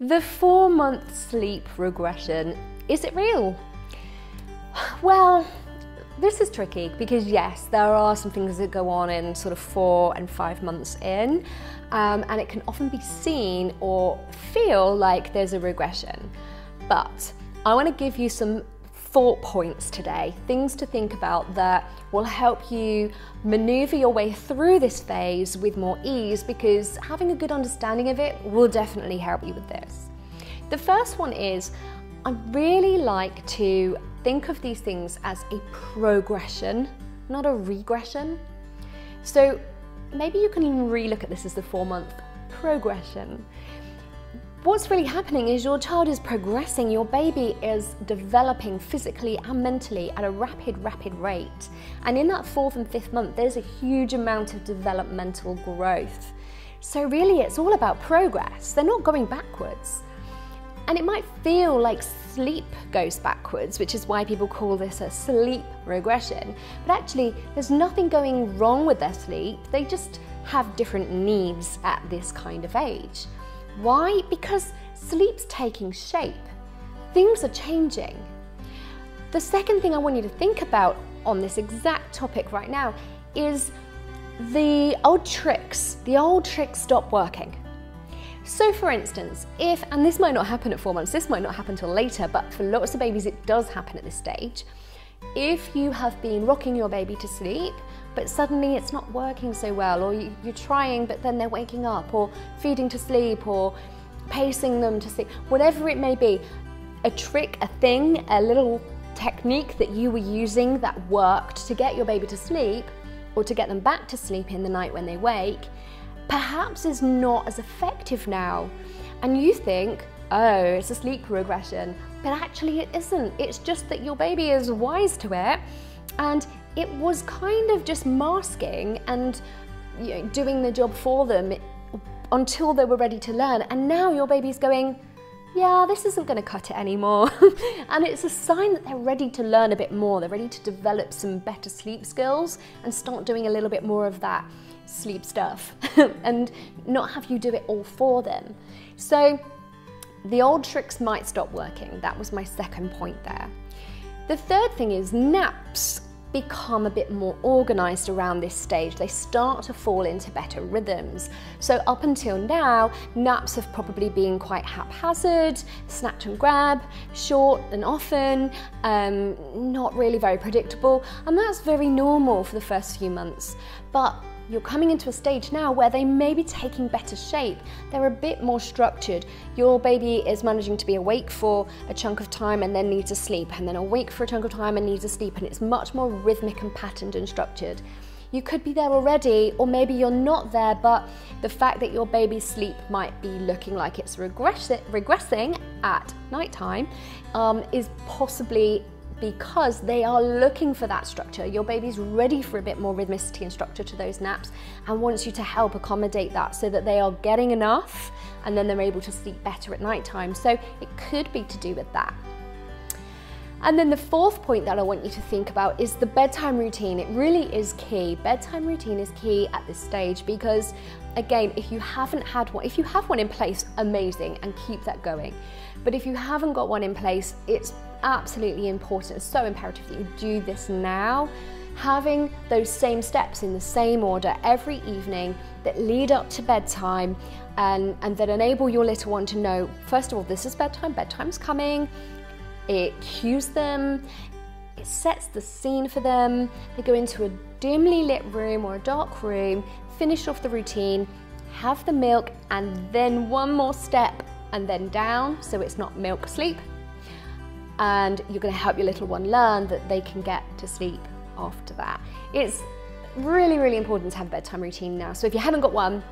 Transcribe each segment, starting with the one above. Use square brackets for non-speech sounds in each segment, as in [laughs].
The four month sleep regression, is it real? Well, this is tricky because yes, there are some things that go on in sort of four and five months in, um, and it can often be seen or feel like there's a regression. But I want to give you some thought points today, things to think about that will help you maneuver your way through this phase with more ease because having a good understanding of it will definitely help you with this. The first one is I really like to think of these things as a progression, not a regression. So maybe you can even relook at this as the four month progression what's really happening is your child is progressing, your baby is developing physically and mentally at a rapid, rapid rate. And in that fourth and fifth month, there's a huge amount of developmental growth. So, really, it's all about progress. They're not going backwards. And it might feel like sleep goes backwards, which is why people call this a sleep regression. But actually, there's nothing going wrong with their sleep, they just have different needs at this kind of age. Why? Because sleep's taking shape. Things are changing. The second thing I want you to think about on this exact topic right now is the old tricks. The old tricks stop working. So, for instance, if, and this might not happen at four months, this might not happen till later, but for lots of babies it does happen at this stage. If you have been rocking your baby to sleep but suddenly it's not working so well, or you, are trying, but then they're waking up, or feeding to sleep, or pacing them to sleep, whatever it may be, a trick, a thing, a little technique that you were using that worked to get your baby to sleep or to get them back to sleep in the night when they wake, perhaps is not as effective now. And you think, oh, it's a sleep regression, but actually it isn't. It's just that your baby is wise to it and it was kind of just masking and you know, doing the job for them until they were ready to learn. And now your baby's going, yeah, this isn't going to cut it anymore. [laughs] and it's a sign that they're ready to learn a bit more. They're ready to develop some better sleep skills and start doing a little bit more of that sleep stuff [laughs] and not have you do it all for them. So the old tricks might stop working. That was my second point there. The third thing is naps become a bit more organized around this stage. They start to fall into better rhythms. So up until now, naps have probably been quite haphazard, snatch and grab, short and often, um, not really very predictable, and that's very normal for the first few months. But you're coming into a stage now where they may be taking better shape. They're a bit more structured. Your baby is managing to be awake for a chunk of time and then needs to sleep, and then awake for a chunk of time and needs to sleep, and it's much more rhythmic and patterned and structured. You could be there already, or maybe you're not there, but the fact that your baby's sleep might be looking like it's regressing at nighttime um, is possibly because they are looking for that structure. Your baby's ready for a bit more rhythmicity and structure to those naps and wants you to help accommodate that so that they are getting enough and then they're able to sleep better at night time. So it could be to do with that. And then the fourth point that I want you to think about is the bedtime routine. It really is key. Bedtime routine is key at this stage because again, if you haven't had one, if you have one in place, amazing, and keep that going. But if you haven't got one in place, it's absolutely important, it's so imperative that you do this now. Having those same steps in the same order every evening that lead up to bedtime and, and that enable your little one to know, first of all, this is bedtime, bedtime's coming, it cues them, it sets the scene for them. They go into a dimly lit room or a dark room, finish off the routine, have the milk, and then one more step and then down so it's not milk sleep. And you're going to help your little one learn that they can get to sleep after that. It's really, really important to have a bedtime routine now. So if you haven't got one,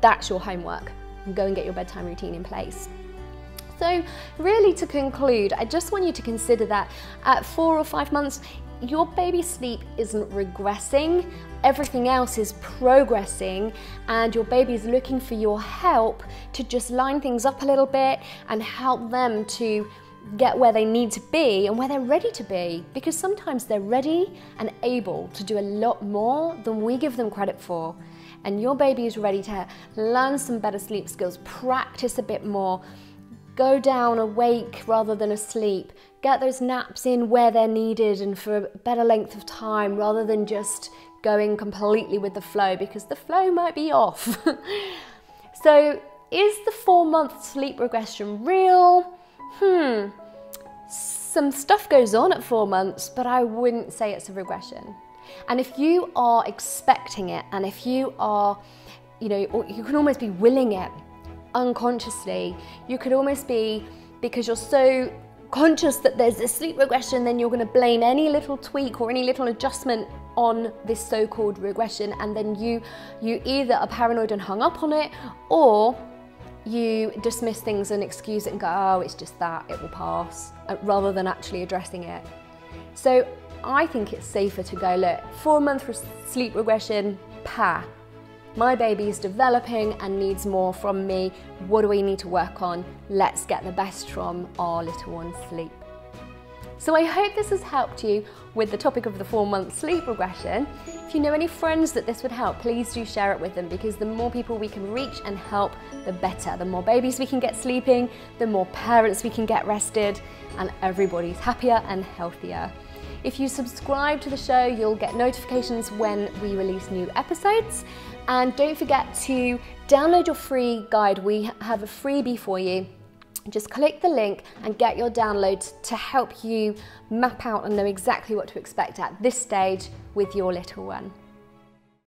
that's your homework. Go and get your bedtime routine in place. So really to conclude, I just want you to consider that at four or five months, your baby's sleep isn't regressing, everything else is progressing and your baby's looking for your help to just line things up a little bit and help them to get where they need to be and where they're ready to be because sometimes they're ready and able to do a lot more than we give them credit for. And your baby is ready to learn some better sleep skills, practice a bit more, go down awake rather than asleep, get those naps in where they're needed and for a better length of time rather than just going completely with the flow because the flow might be off. [laughs] so, is the four month sleep regression real? Hmm, some stuff goes on at four months, but I wouldn't say it's a regression. And if you are expecting it, and if you are, you know, you can almost be willing it unconsciously, you could almost be because you're so conscious that there's a sleep regression, then you're going to blame any little tweak or any little adjustment on this so-called regression, and then you you either are paranoid and hung up on it, or you dismiss things and excuse it and go, oh, it's just that, it will pass, uh, rather than actually addressing it. So I think it's safer to go, look, four month sleep regression, pa. My baby is developing and needs more from me. What do we need to work on? Let's get the best from our little one's sleep. So I hope this has helped you with the topic of the four month sleep regression. If you know any friends that this would help, please do share it with them because the more people we can reach and help, the better. The more babies we can get sleeping, the more parents we can get rested, and everybody's happier and healthier. If you subscribe to the show, you'll get notifications when we release new episodes. And don't forget to download your free guide. We have a freebie for you just click the link and get your download to help you map out and know exactly what to expect at this stage with your little one.